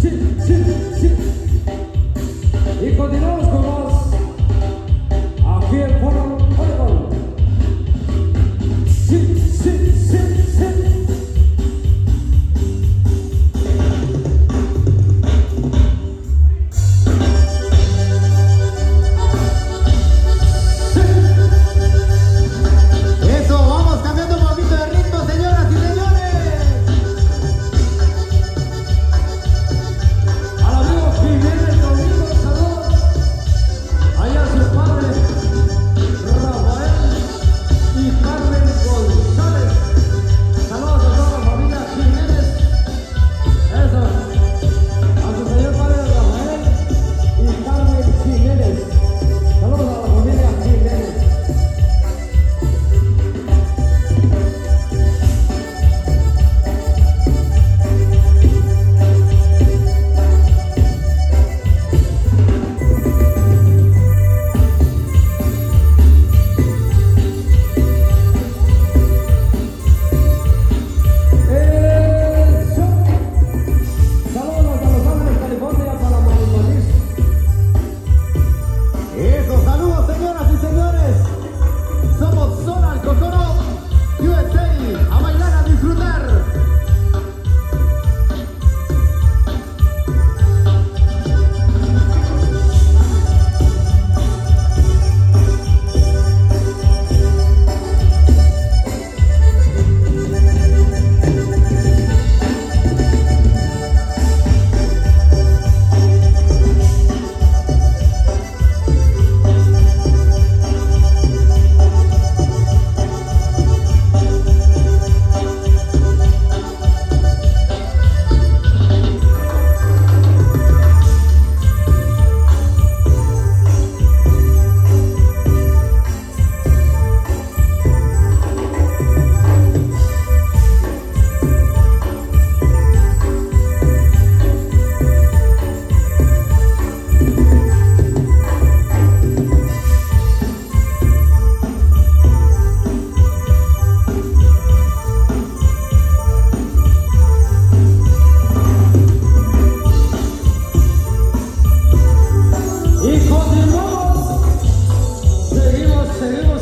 shit, shit, shit.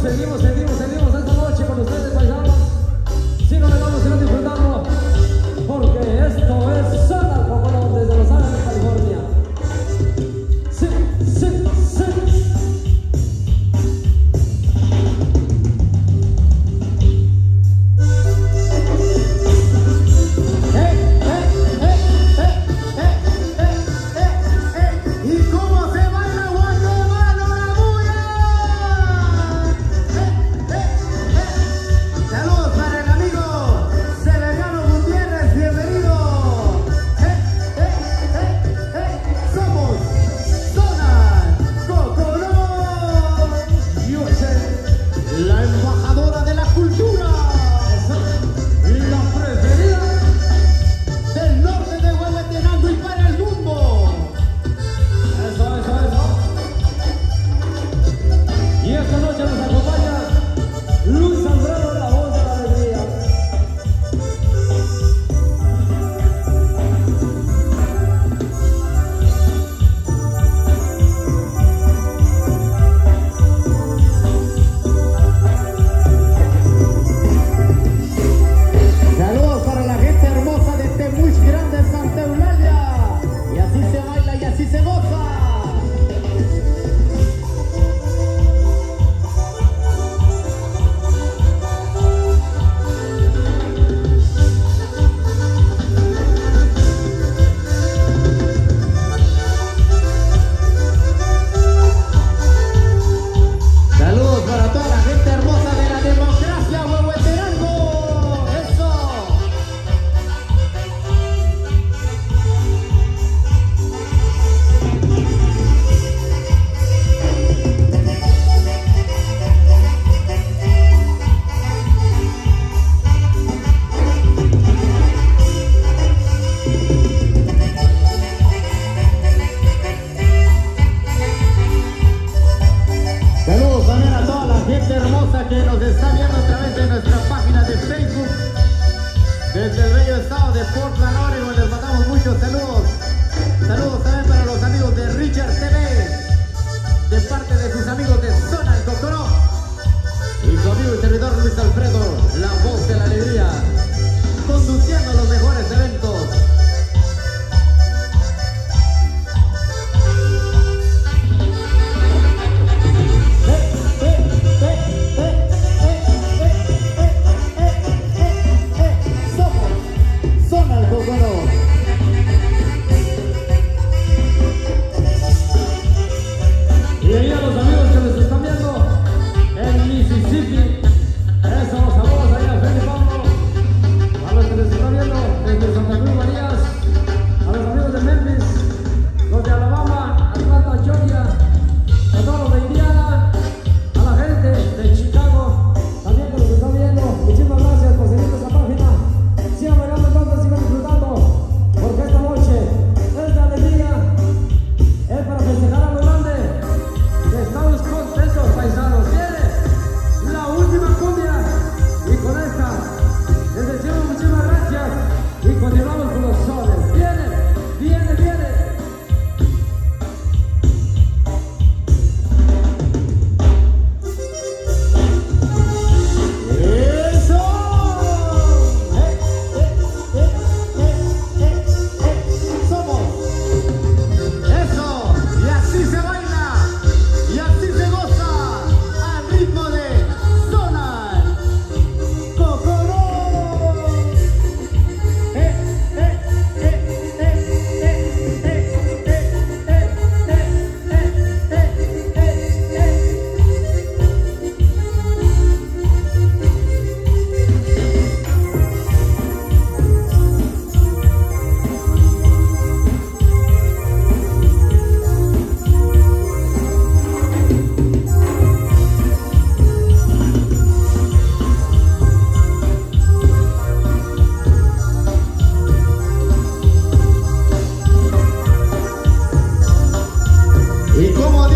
Seguimos, seguimos,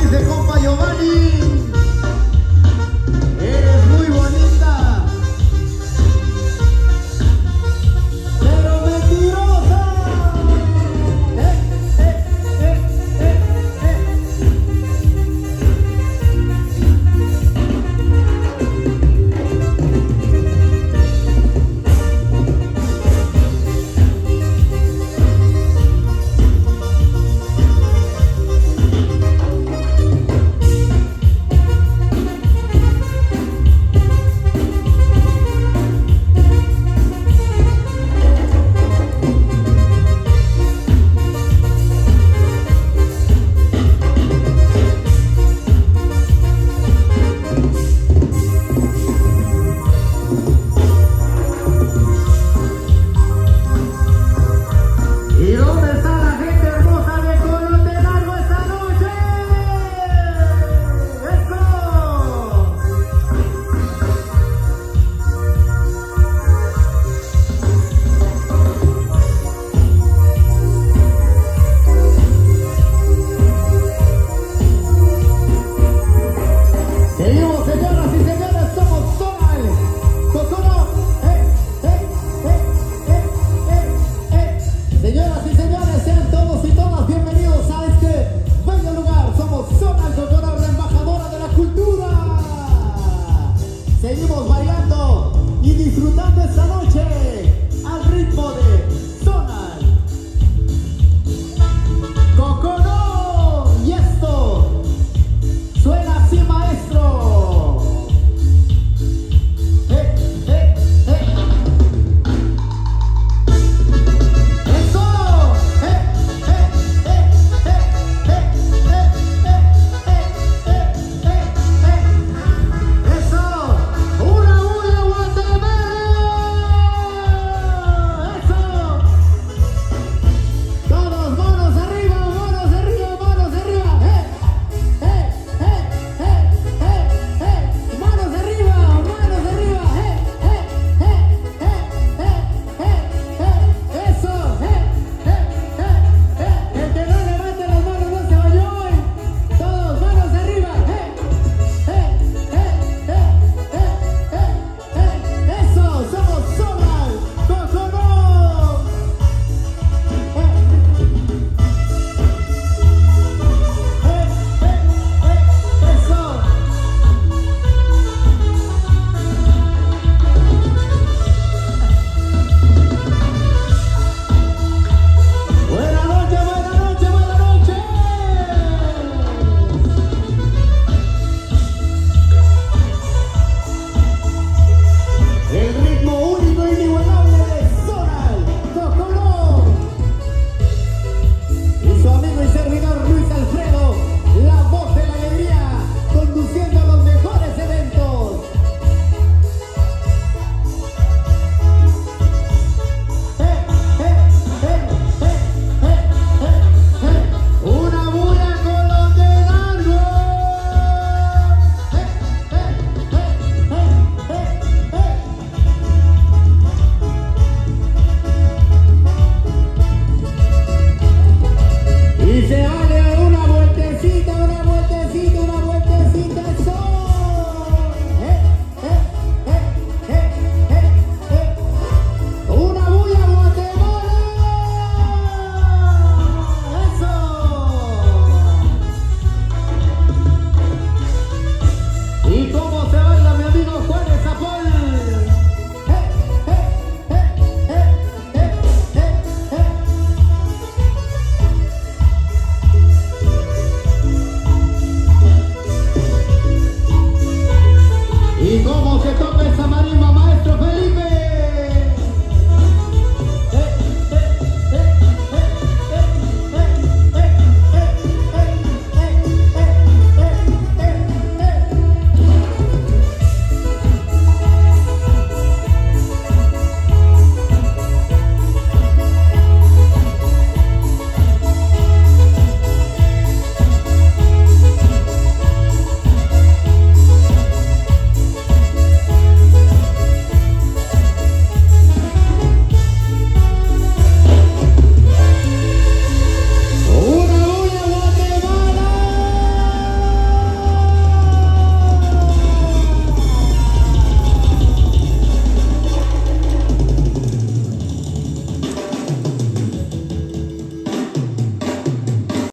dice compa Giovanni. seguimos bailando y disfrutando esta noche.